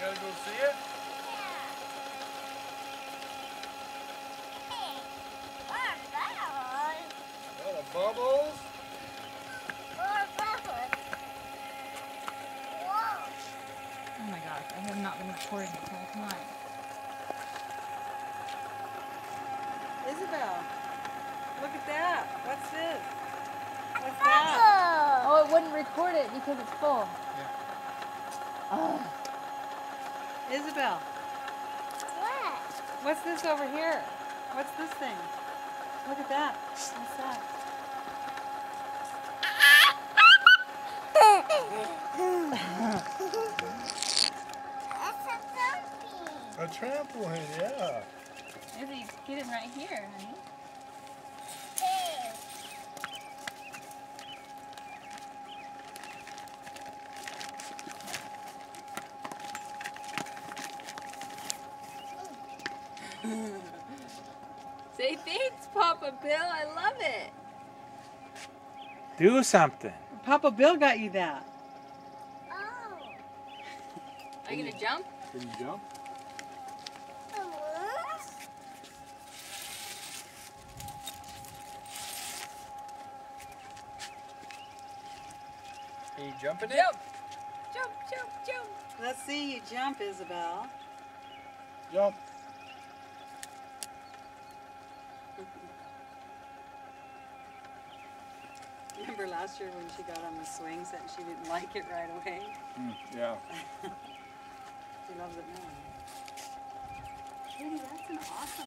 You gotta go see it? Oh, the bubbles. Oh my gosh, I have not been recording this whole time. Isabel, look at that. What's this? What's that? Oh, it wouldn't record it because it's full. Isabel, What? what's this over here? What's this thing? Look at that. What's that? A trampoline, yeah. Izzy, get it right here, honey. Say thanks, Papa Bill. I love it. Do something. Papa Bill got you that. Oh. Are you gonna jump? Can you jump? Can you jump it? Jump! Jump, jump, jump. Let's see you jump, Isabel. Jump. Remember last year when she got on the swings and she didn't like it right away? Mm, yeah. She loves it now. Katie, that's an awesome